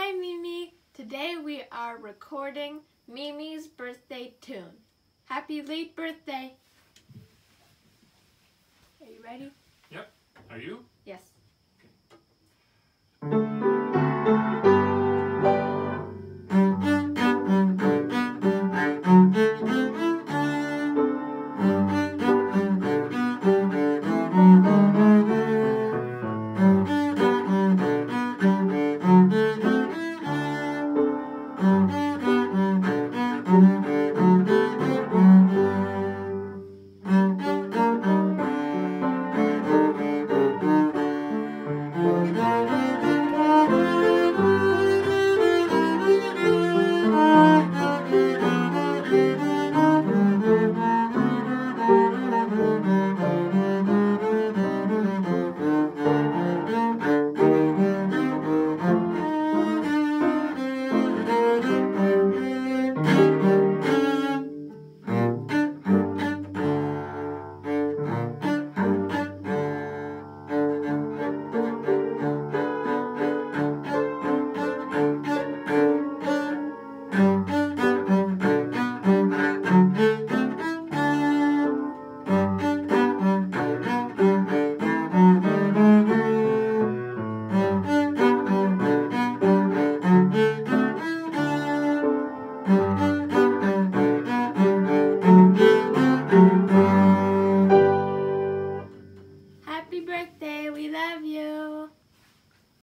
Hi Mimi! Today we are recording Mimi's birthday tune. Happy late birthday! Are you ready? Yep. Are you? Yes. Mm-hmm. Happy birthday. We love you.